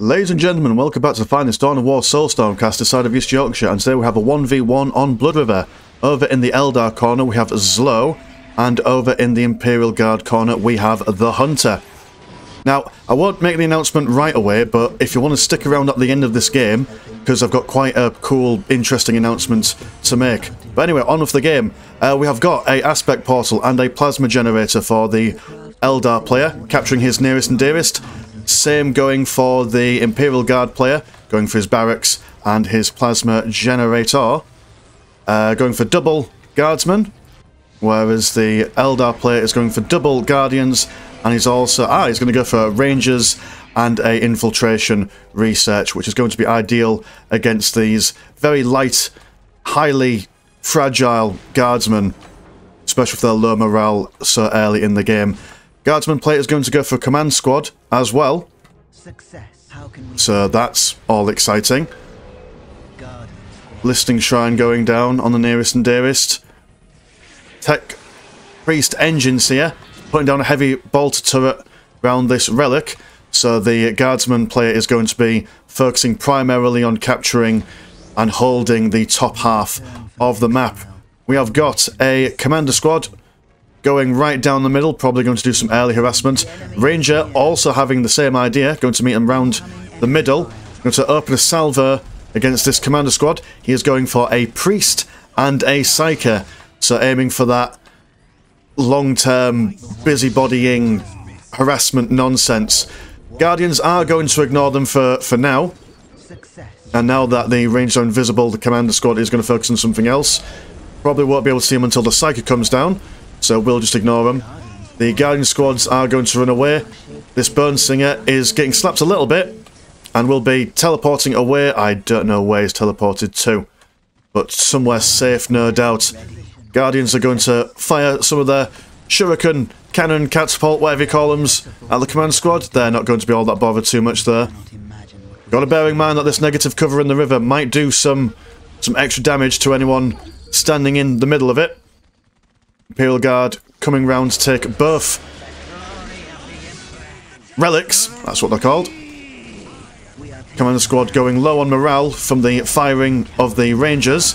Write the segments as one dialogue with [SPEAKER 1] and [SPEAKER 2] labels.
[SPEAKER 1] Ladies and gentlemen, welcome back to the finest Dawn of War Soulstorm cast side of East Yorkshire, and today we have a 1v1 on Blood River. Over in the Eldar corner we have Zlo, and over in the Imperial Guard corner we have the Hunter. Now, I won't make the announcement right away, but if you want to stick around at the end of this game, because I've got quite a cool, interesting announcement to make. But anyway, on with the game. Uh, we have got a Aspect Portal and a Plasma Generator for the Eldar player, capturing his nearest and dearest. Same going for the Imperial Guard player, going for his barracks and his plasma generator. Uh, going for double guardsmen, whereas the Eldar player is going for double guardians, and he's also ah he's going to go for rangers and a infiltration research, which is going to be ideal against these very light, highly fragile guardsmen, especially if they're low morale so early in the game. Guardsman player is going to go for command squad as well. So that's all exciting. Listing shrine going down on the nearest and dearest. Tech priest Enginseer, putting down a heavy bolt turret around this relic. So the guardsman player is going to be focusing primarily on capturing and holding the top half of the map. We have got a commander squad going right down the middle, probably going to do some early harassment. Ranger also having the same idea, going to meet him round the middle. Going to open a salvo against this commander squad. He is going for a priest and a psyker, so aiming for that long-term busybodying harassment nonsense. Guardians are going to ignore them for, for now. And now that the range are invisible, the commander squad is going to focus on something else. Probably won't be able to see him until the psyker comes down so we'll just ignore them. The Guardian squads are going to run away. This Bone Singer is getting slapped a little bit and will be teleporting away. I don't know where he's teleported to, but somewhere safe, no doubt. Guardians are going to fire some of their shuriken, cannon, catapult, whatever you call them, at the command squad. They're not going to be all that bothered too much there. Got to bear in mind that this negative cover in the river might do some some extra damage to anyone standing in the middle of it. Imperial Guard coming round to take both relics, that's what they're called. Commander squad going low on morale from the firing of the Rangers.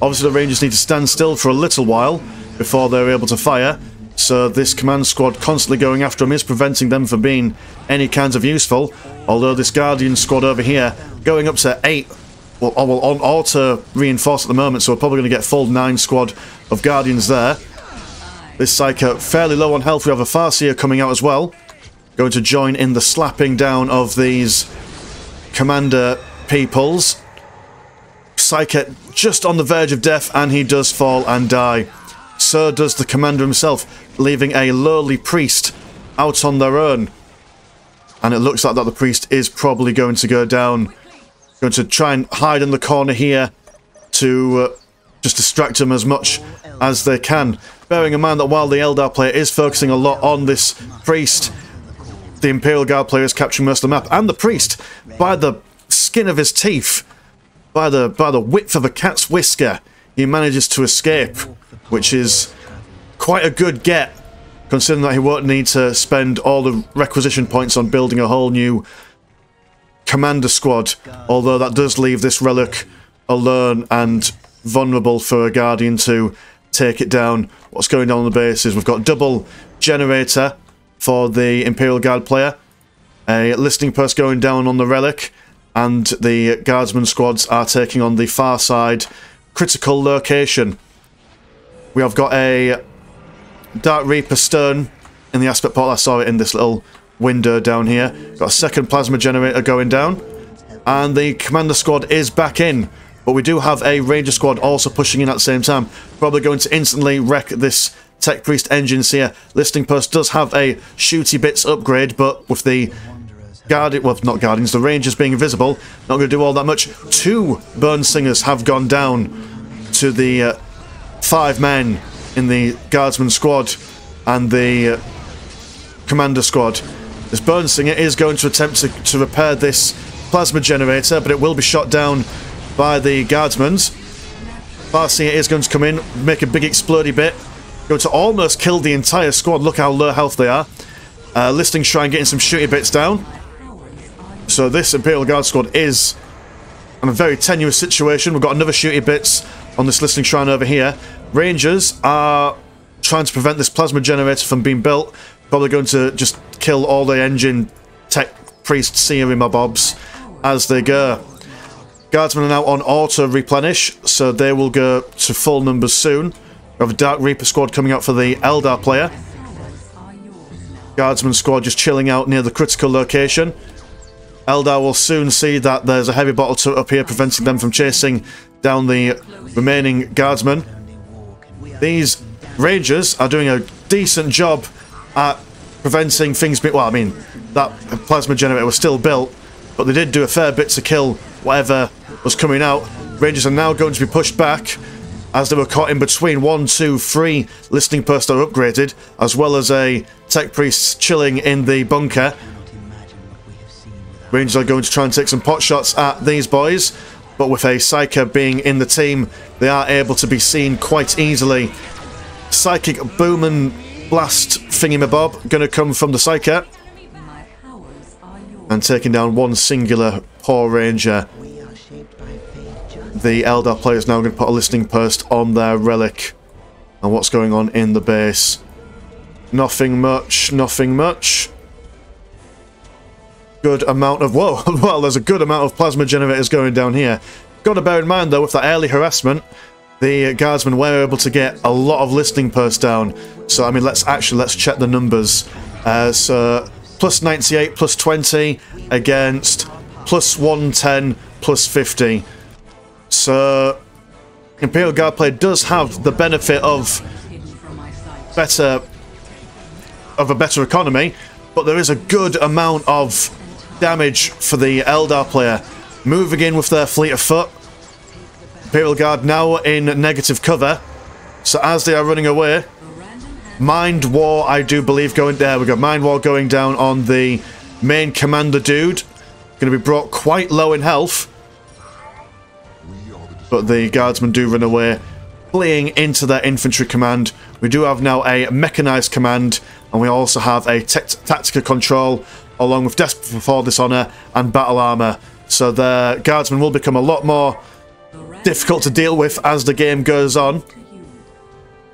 [SPEAKER 1] Obviously the Rangers need to stand still for a little while before they're able to fire, so this command squad constantly going after them is preventing them from being any kinds of useful, although this Guardian squad over here going up to 8 well, oh, well on auto reinforce at the moment, so we're probably going to get full 9 squad of Guardians there. This Psyker fairly low on health. We have a Farseer coming out as well. Going to join in the slapping down of these Commander peoples. Psyker just on the verge of death and he does fall and die. So does the Commander himself, leaving a lowly priest out on their own. And it looks like that the priest is probably going to go down. Going to try and hide in the corner here to uh, just distract him as much as they can. Bearing in mind that while the Eldar player is focusing a lot on this priest, the Imperial Guard player is capturing most of the map. And the priest, by the skin of his teeth, by the by the width of a cat's whisker, he manages to escape, which is quite a good get, considering that he won't need to spend all the requisition points on building a whole new commander squad, although that does leave this relic alone and vulnerable for a Guardian to take it down. What's going on on the base is we've got double generator for the Imperial Guard player, a listening post going down on the relic, and the guardsman squads are taking on the far side critical location. We have got a Dark Reaper stern in the aspect portal. I saw it in this little window down here. Got a second plasma generator going down. And the commander squad is back in. But we do have a Ranger squad also pushing in at the same time. Probably going to instantly wreck this Tech Priest Enginseer. Listing Post does have a shooty bits upgrade, but with the Guardian, well, not Guardians, the Rangers being invisible, not going to do all that much. Two Bone Singers have gone down to the uh, five men in the Guardsman squad and the uh, Commander squad. This Bone Singer is going to attempt to, to repair this plasma generator, but it will be shot down by the guardsmen's. Farseer is going to come in, make a big explodey bit. Going to almost kill the entire squad. Look how low health they are. Uh, Listing Shrine getting some shooty bits down. So this Imperial Guard squad is in a very tenuous situation. We've got another shooty bits on this listening shrine over here. Rangers are trying to prevent this plasma generator from being built. Probably going to just kill all the engine tech priest seer mobs as they go. Guardsmen are now on auto replenish, so they will go to full numbers soon. We have a Dark Reaper squad coming out for the Eldar player. Guardsman squad just chilling out near the critical location. Eldar will soon see that there's a heavy bolter turret up here preventing them from chasing down the remaining guardsmen. These rangers are doing a decent job at preventing things. Well, I mean, that plasma generator was still built, but they did do a fair bit to kill whatever was coming out. Rangers are now going to be pushed back as they were caught in between one, two, three listening posts are upgraded, as well as a tech priest chilling in the bunker. Rangers are going to try and take some pot shots at these boys, but with a Psyker being in the team, they are able to be seen quite easily. Psychic boom and blast thingy-mabob going to come from the Psyker. And taking down one singular poor ranger. The Eldar player is now going to put a listening post on their relic. And what's going on in the base? Nothing much, nothing much. Good amount of... Whoa, well, there's a good amount of plasma generators going down here. Got to bear in mind, though, with that early harassment, the guardsmen were able to get a lot of listening posts down. So, I mean, let's actually, let's check the numbers. Uh, so, plus 98, plus 20 against plus 110, plus 50. So, Imperial Guard player does have the benefit of better of a better economy, but there is a good amount of damage for the Eldar player. Moving in with their fleet of foot. Imperial Guard now in negative cover. So as they are running away, Mind War, I do believe, going there. We got Mind War going down on the main commander dude. Going to be brought quite low in health. But the guardsmen do run away, fleeing into their infantry command. We do have now a mechanized command, and we also have a tactical control, along with Desperate for Dishonour and Battle Armour. So the guardsmen will become a lot more difficult to deal with as the game goes on.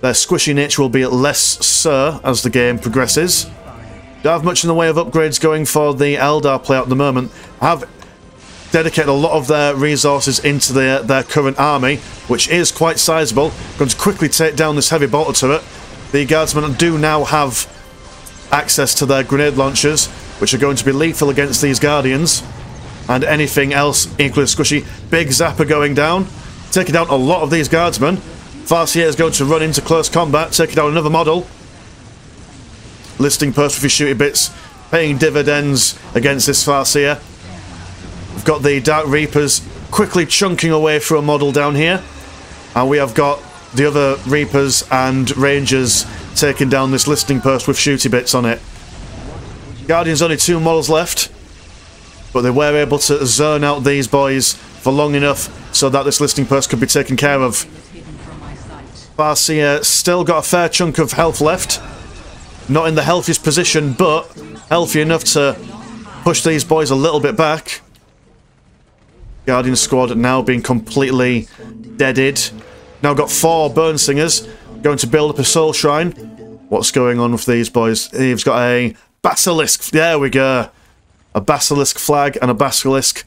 [SPEAKER 1] Their squishy nature will be less so as the game progresses. Don't have much in the way of upgrades going for the Eldar play at the moment. Have dedicated a lot of their resources into their, their current army, which is quite sizable. Going to quickly take down this heavy bolter turret. The guardsmen do now have access to their grenade launchers, which are going to be lethal against these guardians. And anything else equally squishy. Big zapper going down, taking down a lot of these guardsmen. Farseer is going to run into close combat, taking down another model. Listing post with his shooty bits, paying dividends against this Farseer. We've got the Dark Reapers quickly chunking away through a model down here. And we have got the other Reapers and Rangers taking down this listing post with shooty bits on it. Guardians only two models left. But they were able to zone out these boys for long enough so that this listing post could be taken care of. Farseer still got a fair chunk of health left. Not in the healthiest position, but healthy enough to push these boys a little bit back. Guardian squad now being completely deaded. Now got four Bone Singers going to build up a soul shrine. What's going on with these boys? He's got a basilisk. There we go. A basilisk flag and a basilisk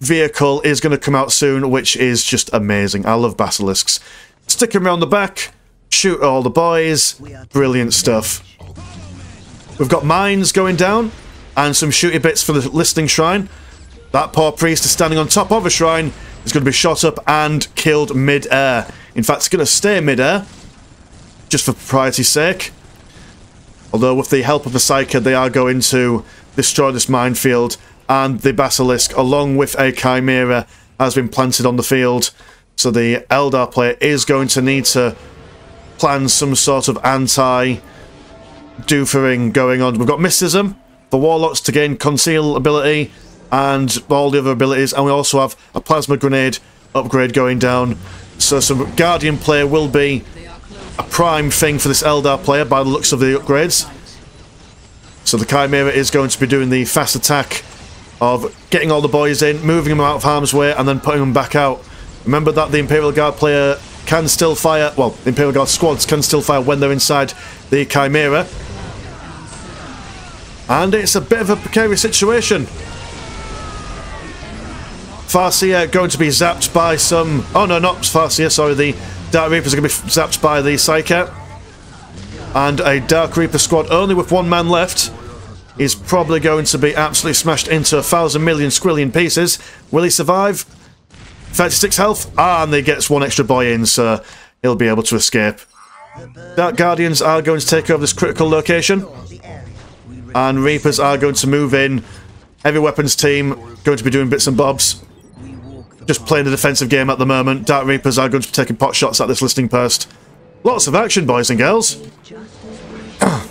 [SPEAKER 1] vehicle is going to come out soon, which is just amazing. I love basilisks. Stick him around the back, shoot all the boys. Brilliant stuff. We've got mines going down, and some shooty bits for the listening shrine. That poor priest is standing on top of a shrine. He's going to be shot up and killed mid-air. In fact, it's going to stay mid-air, just for propriety's sake. Although with the help of the Psyker, they are going to destroy this minefield, and the Basilisk, along with a Chimera, has been planted on the field. So the Eldar player is going to need to plan some sort of anti-doofering going on. We've got Mysticism for Warlocks to gain Conceal ability and all the other abilities. And we also have a Plasma Grenade upgrade going down. So some Guardian player will be a prime thing for this Eldar player by the looks of the upgrades. So the Chimera is going to be doing the fast attack of getting all the boys in, moving them out of harm's way, and then putting them back out. Remember that the Imperial Guard player can still fire, well, Imperial Guard squads can still fire when they're inside the Chimera. And it's a bit of a precarious situation. Farseer going to be zapped by some... Oh no, not Farseer, sorry, the Dark Reapers are going to be zapped by the Psyker. And a Dark Reaper squad only with one man left is probably going to be absolutely smashed into a thousand million squillion pieces. Will he survive? 36 health, and he gets one extra boy in, so he'll be able to escape. Dark Guardians are going to take over this critical location, and Reapers are going to move in. Heavy Weapons team going to be doing bits and bobs. Just playing the defensive game at the moment. Dark Reapers are going to be taking pot shots at this listening post. Lots of action, boys and girls.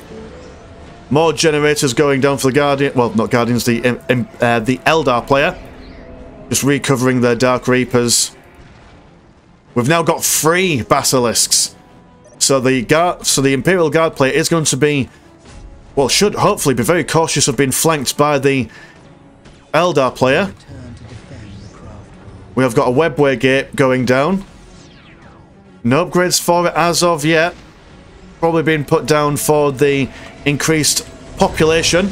[SPEAKER 1] More generators going down for the Guardian. Well, not Guardians, the uh, the Eldar player. Just recovering their Dark Reapers. We've now got three Basilisks. So the guard, so the Imperial Guard player is going to be, well, should hopefully be very cautious of being flanked by the Eldar player. We have got a webway gate going down. No upgrades for it as of yet. Probably being put down for the increased population.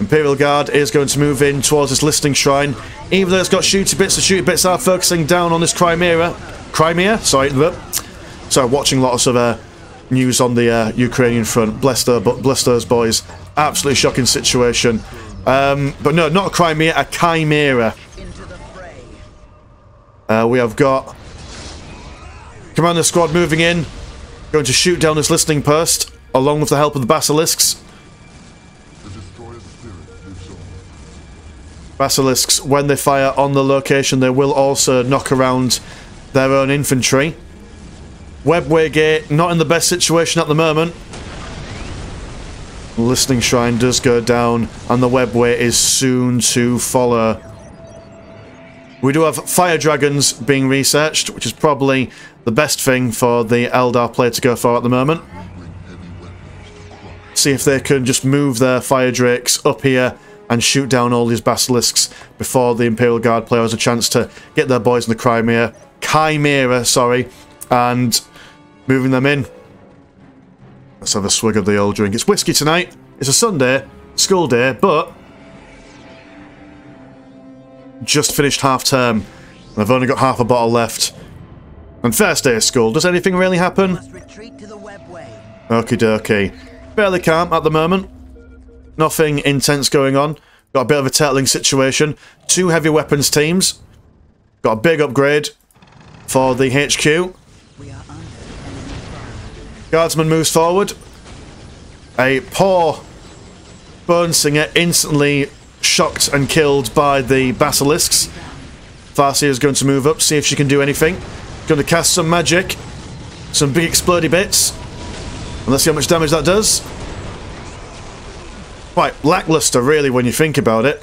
[SPEAKER 1] Imperial Guard is going to move in towards this listing shrine. Even though it's got shooty bits, the shooty bits are focusing down on this Crimea. Crimea? Sorry. So watching lots of uh, news on the uh, Ukrainian front. Bless, bless those boys. Absolutely shocking situation. Um, but no, not a Crimea, a Chimera. Uh, we have got Commander Squad moving in. Going to shoot down this listening post, along with the help of the Basilisks. Basilisks, when they fire on the location, they will also knock around their own infantry. Webway Gate, not in the best situation at the moment. Listening Shrine does go down, and the Webway is soon to follow. We do have Fire Dragons being researched, which is probably the best thing for the Eldar player to go for at the moment. See if they can just move their Fire Drakes up here and shoot down all these basilisks before the Imperial Guard player has a chance to get their boys in the Crimea, Chimera, sorry, and moving them in. Let's have a swig of the old drink. It's whiskey tonight. It's a Sunday, school day, but just finished half term. I've only got half a bottle left. And first day of school, does anything really happen? Okie dokie. Fairly calm at the moment. Nothing intense going on. Got a bit of a turtling situation. Two heavy weapons teams. Got a big upgrade for the HQ. Guardsman moves forward. A poor Bone Singer instantly shocked and killed by the Basilisks. Farseer is going to move up, see if she can do anything. Going to cast some magic. Some big explodey bits. And let's see how much damage that does quite lackluster, really, when you think about it.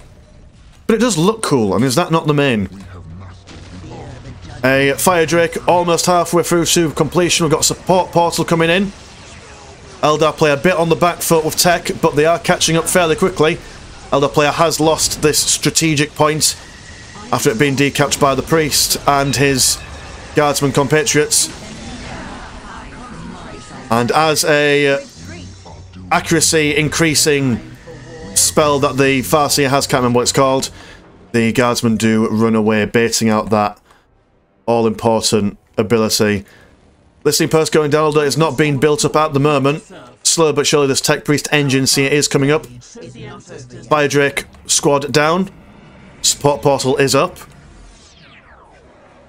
[SPEAKER 1] But it does look cool, mean, is that not the main? A Fire Drake almost halfway through to completion. We've got support portal coming in. Eldar play a bit on the back foot with tech, but they are catching up fairly quickly. Eldar player has lost this strategic point after it being decapped by the priest and his guardsman compatriots. And as a uh, accuracy increasing spell that the Farseer has, can't remember what it's called, the guardsmen do run away, baiting out that all-important ability. Listening post going down, although it's not being built up at the moment. Slow but surely this Tech Priest engine it is coming up. Fire Drake squad down. Support portal is up.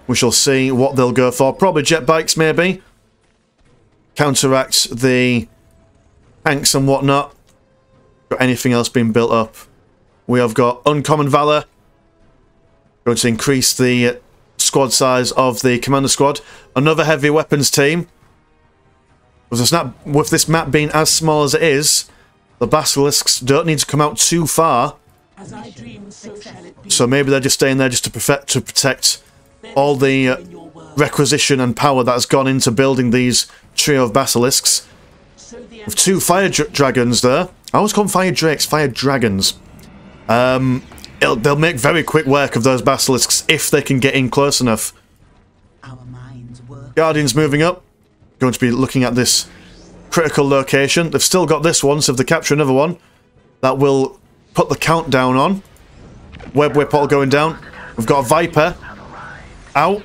[SPEAKER 1] We shall see what they'll go for. Probably jet bikes, maybe. Counteract the tanks and whatnot. Got anything else being built up? We have got Uncommon Valor. Going to increase the squad size of the Commander Squad. Another heavy weapons team. With this, map, with this map being as small as it is, the Basilisks don't need to come out too far. So maybe they're just staying there just to, perfect, to protect all the uh, requisition and power that has gone into building these trio of Basilisks. With two fire dragons there. I always call them fire drakes, fire dragons. Um, they'll make very quick work of those basilisks if they can get in close enough. Guardians moving up. Going to be looking at this critical location. They've still got this one, so if they capture another one, that will put the countdown on. Web whip all going down. We've got a Viper out.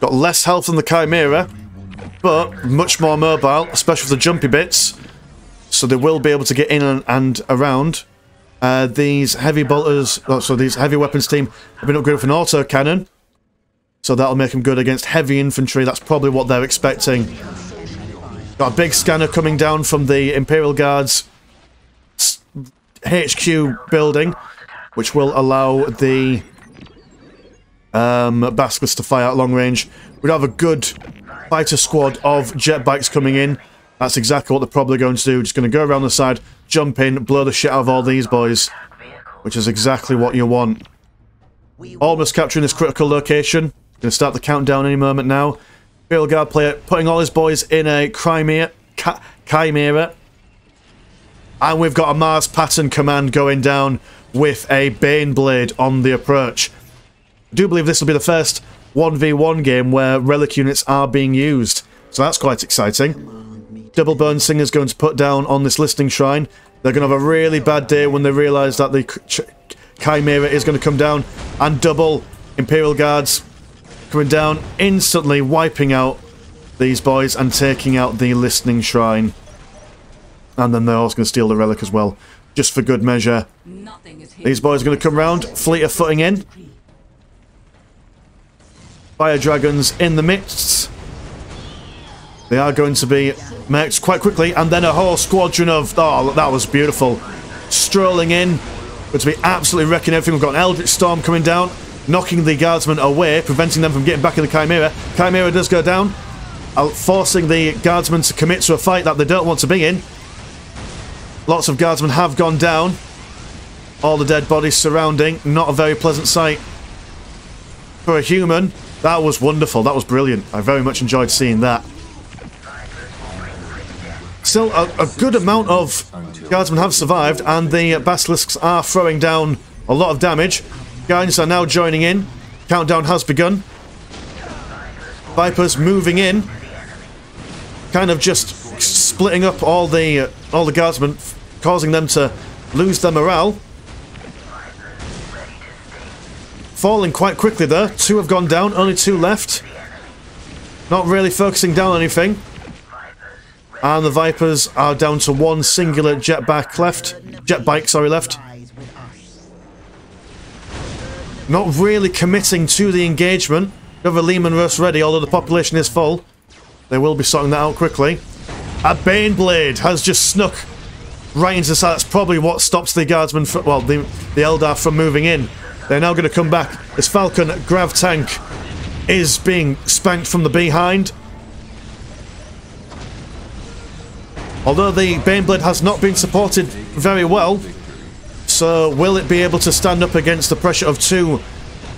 [SPEAKER 1] Got less health than the Chimera, but much more mobile, especially for the jumpy bits. So they will be able to get in and, and around. Uh, these heavy bolters, oh, so these heavy weapons team have been upgraded with an auto cannon. So that'll make them good against heavy infantry. That's probably what they're expecting. Got a big scanner coming down from the Imperial Guards HQ building, which will allow the um, Basilisks to fire at long range. We'd have a good fighter squad of jet bikes coming in. That's exactly what they're probably going to do. Just going to go around the side, jump in, blow the shit out of all these boys. Which is exactly what you want. Almost capturing this critical location. Going to start the countdown any moment now. Imperial Guard player putting all his boys in a Crimea, Chimera. And we've got a Mars pattern command going down with a Baneblade on the approach. I do believe this will be the first 1v1 game where relic units are being used. So that's quite exciting. Double Bone Singer's going to put down on this listing shrine. They're going to have a really bad day when they realise that the Chimera is going to come down and double Imperial Guards coming down, instantly wiping out these boys and taking out the listening shrine. And then they're also going to steal the relic as well, just for good measure. These boys are going to come round, fleet of footing in. Fire dragons in the midst. They are going to be met quite quickly, and then a whole squadron of... Oh, that was beautiful. Strolling in. Going to be absolutely wrecking everything. We've got an Eldritch Storm coming down, knocking the guardsmen away, preventing them from getting back in the Chimera. Chimera does go down, uh, forcing the guardsmen to commit to a fight that they don't want to be in. Lots of guardsmen have gone down. All the dead bodies surrounding. Not a very pleasant sight. For a human, that was wonderful. That was brilliant. I very much enjoyed seeing that. Still, a, a good amount of guardsmen have survived, and the basilisks are throwing down a lot of damage. Guardians are now joining in. Countdown has begun. Vipers moving in. Kind of just splitting up all the uh, all the guardsmen, causing them to lose their morale. Falling quite quickly there. Two have gone down, only two left. Not really focusing down anything. And the Vipers are down to one singular jetback left. Jet bike, sorry, left. Not really committing to the engagement. Another Leman Russ ready, although the population is full. They will be sorting that out quickly. A Baneblade has just snuck right into the side. That's probably what stops the guardsmen, from, well, the, the Eldar from moving in. They're now going to come back. This Falcon Grav tank is being spanked from the behind. Although the Baneblade has not been supported very well, so will it be able to stand up against the pressure of two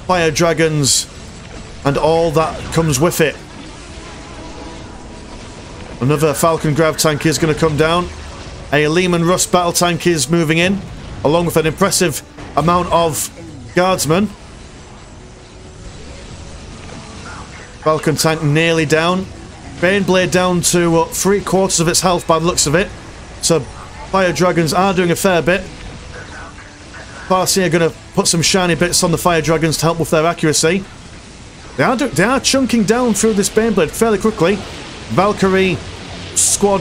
[SPEAKER 1] Fire Dragons and all that comes with it? Another Falcon Grav tank is going to come down. A Leman Russ battle tank is moving in, along with an impressive amount of Guardsman. Falcon tank nearly down. Baneblade down to uh, three quarters of its health by the looks of it. So Fire Dragons are doing a fair bit. Farseer are going to put some shiny bits on the Fire Dragons to help with their accuracy. They are, they are chunking down through this Baneblade fairly quickly. Valkyrie squad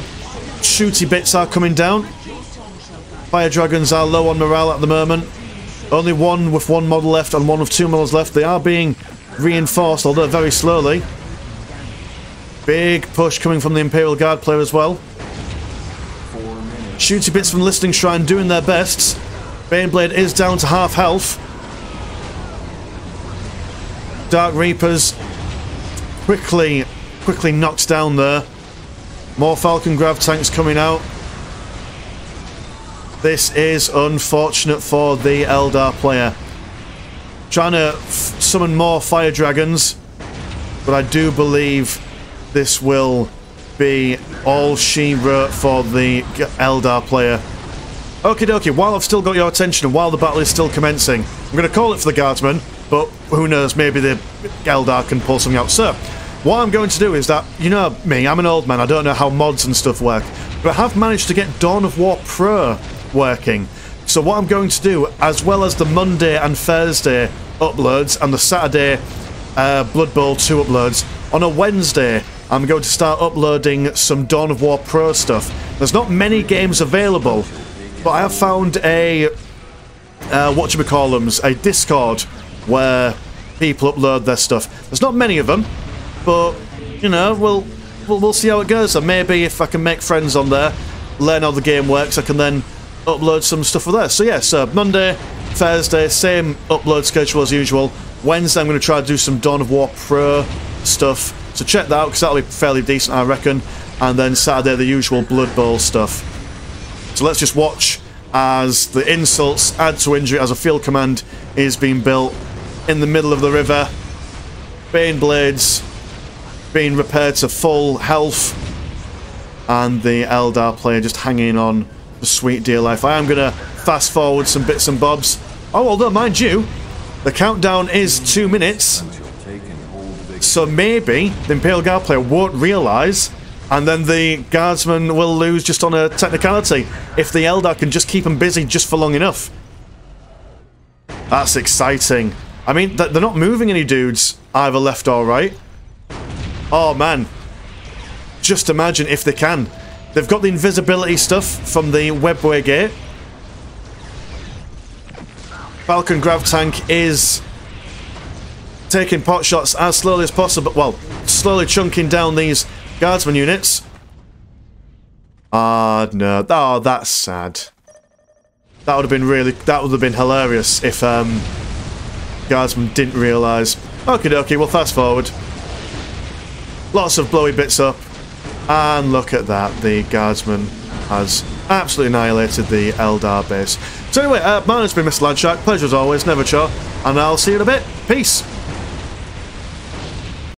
[SPEAKER 1] shooty bits are coming down. Fire Dragons are low on morale at the moment. Only one with one model left and one with two models left. They are being reinforced, although very slowly. Big push coming from the Imperial Guard player as well. Shooty bits from Listening Shrine doing their best. Baneblade is down to half health. Dark Reapers quickly, quickly knocked down there. More Falcon Grav tanks coming out. This is unfortunate for the Eldar player. Trying to summon more Fire Dragons, but I do believe this will be all she wrote for the Eldar player. Okie dokie, while I've still got your attention and while the battle is still commencing, I'm going to call it for the guardsmen, but who knows, maybe the Eldar can pull something out. So, what I'm going to do is that, you know me, I'm an old man, I don't know how mods and stuff work, but I have managed to get Dawn of War Pro working. So what I'm going to do, as well as the Monday and Thursday uploads and the Saturday uh, Blood Bowl 2 uploads, on a Wednesday I'm going to start uploading some Dawn of War Pro stuff. There's not many games available, but I have found a uh, what you call them, a Discord where people upload their stuff. There's not many of them, but you know, we'll we'll, we'll see how it goes. And maybe if I can make friends on there, learn how the game works, I can then upload some stuff for there. So yeah, so Monday, Thursday, same upload schedule as usual. Wednesday, I'm going to try to do some Dawn of War Pro stuff. So check that out because that'll be fairly decent, I reckon. And then Saturday, the usual Blood Bowl stuff. So let's just watch as the insults add to injury as a field command is being built in the middle of the river. Baneblades being repaired to full health. And the Eldar player just hanging on sweet dear life. I am going to fast forward some bits and bobs. Oh, although, mind you, the countdown is two minutes. So maybe the Imperial Guard player won't realise and then the guardsman will lose just on a technicality if the Eldar can just keep them busy just for long enough. That's exciting. I mean, they're not moving any dudes either left or right. Oh, man. Just imagine if they can. They've got the invisibility stuff from the Webway Gate. Falcon Grav Tank is taking pot shots as slowly as possible. Well, slowly chunking down these Guardsman units. Ah, uh, no. Oh, that's sad. That would have been really... That would have been hilarious if um, Guardsman didn't realise. Okie dokie, well, fast forward. Lots of blowy bits up. And look at that. The Guardsman has absolutely annihilated the Eldar base. So anyway, uh, name's been Mr. Landshark. Pleasure as always, never chore. And I'll see you in a bit. Peace.